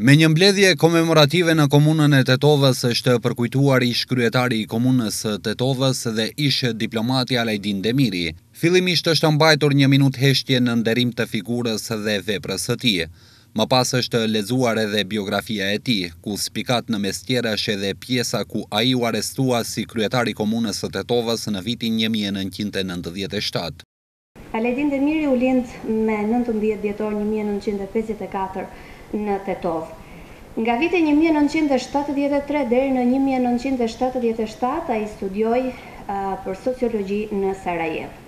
Me një mbledhje komemorative në komunën e Tetovës është përkujtuar ish-kryetari i komunës së Tetovës dhe ish-diplomati Alajdin Demiri. Fillimisht është mbajtur një minutë heshtje në nderim të figurës dhe veprës së tij. Më pas është lexuar edhe biografia e tij, ku spikat në mes tjerash edhe pjesa ku ai u arrestua si kryetar i komunës së Tetovës në vitin një mijë e nëntëqind e nëntëdhjetë e shtatë. Alajdin Demiri u lind me nëntëmbëdhjetë dhjetor një mijë e nëntëqind e pesëdhjetë e katër në Tetovë. Nga viti një mijë e nëntëqind e shtatëdhjetë e tre deri në një mijë e nëntëqind e shtatëdhjetë e shtatë ai studioi për sociologji në Sarajevë.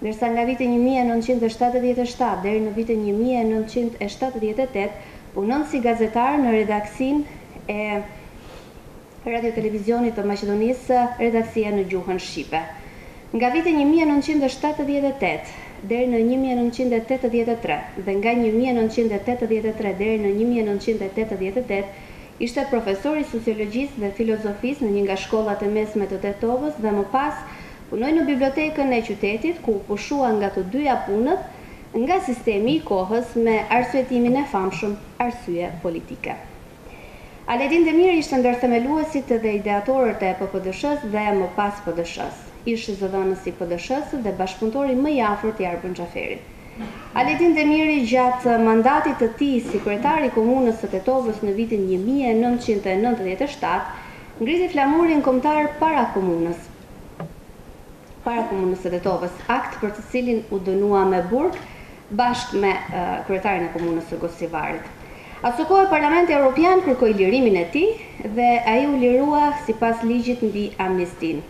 Ndërsa nga viti një mijë e nëntëqind e shtatëdhjetë e shtatë deri në vitin një mijë e nëntëqind e shtatëdhjetë e tetë punon si gazetar në redaksinë e Radio Televizionit të Maqedonisë, redaksia në gjuhën shqipe. Nga viti një mijë e nëntëqind e shtatëdhjetë e tetë deri në një mijë e nëntëqind e tetëdhjetë e tre dhe nga një mijë e nëntëqind e tetëdhjetë e tre deri në një mijë e nëntëqind e tetëdhjetë e tetë ishte profesor i sociologjisë dhe filozofisë në një nga shkollat e mesme të Tetovës dhe më pas punoi në bibliotekën e qytetit ku u pushua nga të dyja punët nga sistemi i kohës me arsyetimin e famshëm arsye politike. Alajdin Demiri ishte ndër themeluesit dhe ideatorët e PPDSH-së dhe më pas PDSH-së. Ish-zëdhënës i PDSH-së dhe bashkëpunëtori më i afërt i Arbën Xhaferit. Alajdin Demiri gjatë mandatit të tij si kryetar i komunës së Tetovës në vitin një mijë e nëntëqind e nëntëdhjetë e shtatë ngriti flamurin kombëtar para komunës. para Komunës së Tetovës, akt për të cilin u dënua me burg bashkë me kryetarin e Komunës së Gostivarit. Asokohe Parlamenti Europian kërkoi lirimin e tij dhe ai u lirua sipas ligjit mbi amnistinë.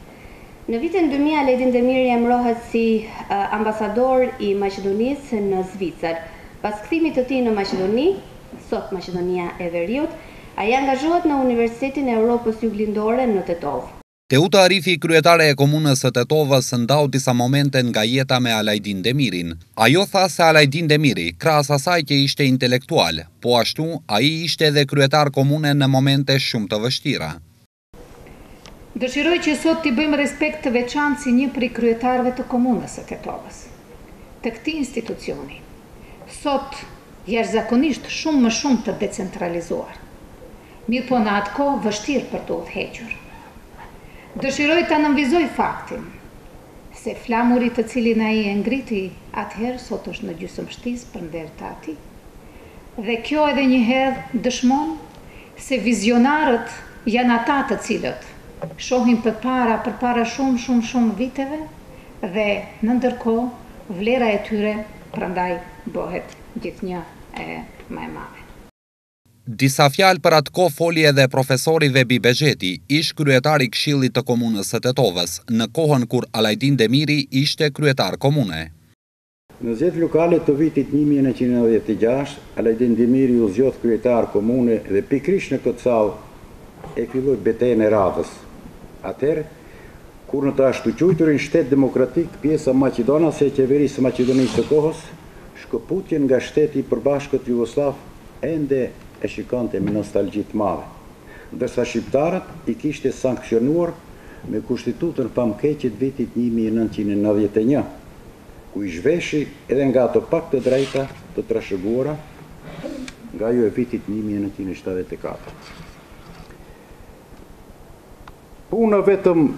Në vitin dy mijë Alajdin Demiri emërohet si ambasador i Maqedonisë në Zvicër. Pas kthimit të tij në Maqedoni, sot Maqedonia e Veriut, ai angazhohet në Universitetin e Europës Juglindore në Tetovë. Teuta Arifi, kryetare e Komunës së Tetovës, ndau disa momente nga jeta me Alajdin Demirin. Ajo tha se Alajdin Demiri, krahas asaj që ishte intelektual, po ashtu, ai ishte edhe kryetar komune në momente shumë të vështira. Dëshiroj që sot t'i bëjmë respekt të veçantë si një prej kryetarëve të Komunës së Tetovës, të këtij institucioni, sot jashtëzakonisht shumë më shumë të decentralizuar. Mirëpo në atë kohë vështirë për t'u udhëhequr. Dëshiroj ta nënvizoj faktin, se flamuri të cilin ai e ngriti atëherë sot është në gjysëmështisë për nder të atij. Dhe kjo edhe një herë dëshmon se vizionarët janë ata të cilët shohin përpara përpara shumë shumë shumë viteve dhe në ndërkohë vlera e tyre prandaj bëhet gjithnjë e më e madhe. Disa fjalë për atë kohë foli edhe profesori Vebi Bexheti, ish-kryetar i Këshillit të Komunës së Tetovës, në kohën kur Alajdin Demiri ishte kryetar komune. Në zgjedhjet lokale të vitit një mijë e nëntëqind e nëntëdhjetë e gjashtë, Alajdin Demiri u zgjodh kryetar komune dhe pikërisht në këtë sallë e filloi betejën e radhës. Atëherë, kur në të ashtuquajturin shtet demokratik pjesa maqedonase e qeverisë së Maqedonisë së kohës, shkëputjen nga shteti i përbashkët jugosllav, ende e shikonte me nostalgji të madhe, ndërsa shqiptarët i kishte sanksionuar me Kushtitutën famëkeqe të vitit një mijë e nëntëqind e nëntëdhjetë e një, ku i zhveshi edhe nga ato pak të drejta të trashëguara nga ajo e vitit një mijë e nëntëqind e shtatëdhjetë e katër. Puna vetëm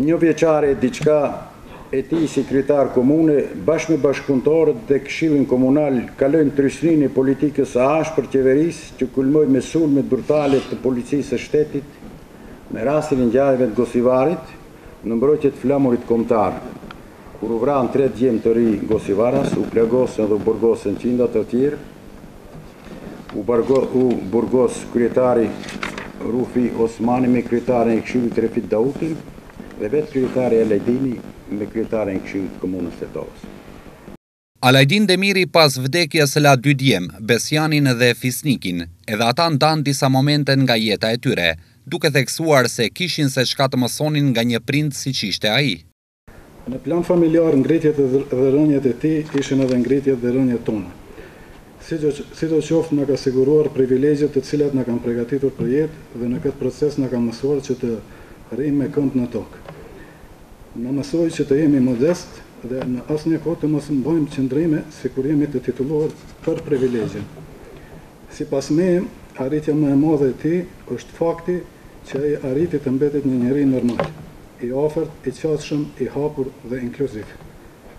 një vjeçare e diçka e tij si kryetar komune, bashkë me bashkëpunëtorët dhe këshillin komunal, kaloi në trysninë e politikës së ashpër qeverisë që kulmoi me sulmet brutale të Policisë së Shtetit me rastin e ngjarjeve të Gostivarit në mbrojtje të flamurit kombëtar. Kur u vranë tre djem të rinj gostivaras, u plagosën dhe u burgosën qindra të tjerë. U burgos kryetari Rufi Osmani me kryetarin e Këshillit Refik Dautin dhe vetë kryetari Alajdini me kryetarin e Këshillit të Komunës së Tetovës. Alajdin Demiri pas vdekjes la dy djem, Besjanin dhe Fisnikin. Edhe ata ndanë disa momente nga jeta e tyre, duke theksuar se kishin se çka të mësonin nga një prind siç ishte ai. Në plan familjar ngritjet dhe rëniet e tij ishin edhe ngritjet dhe rëniet tona. Sidoqoftë na ka siguruar privilegje të cilat na kanë pregatitur për jetë dhe në këtë proces na ka mësuar që të rrijmë me këmbë në tokë. Na mësoi që të jemi modest dhe në asnjë kohë të mos mbajmë qëndrime sikur jemi të titulluar për privilegje. Sipas meje, arritja më e madhe e tij është fakti që ai arriti të mbetet një njeri normal. i afërt, i qasshëm, i hapur dhe inkluziv.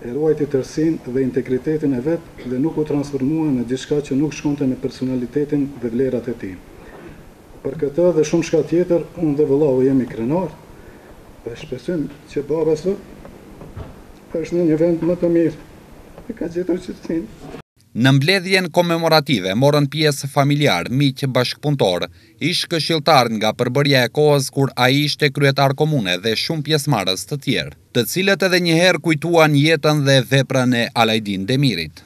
E ruajti tërësinë dhe integritetin e vet dhe nuk u transformua në diçka që nuk shkonte me personalitetin dhe vlerat e tij. Për këtë dhe shumëçka tjetër, unë dhe vëllau jemi krenarë dhe shpresojmë që baba sot është në një vend më të mirë e ka gjetur qetësinë. Në mbledhjen komemorative morën pjesë familjarë, miq, bashkëpunëtorë, ish-këshilltarë nga përbërja e kohës kur ai ishte kryetar komune dhe shumë pjesëmarrës të tjerë, të cilët edhe një herë kujtuan jetën dhe veprën e Alajdin Demirit.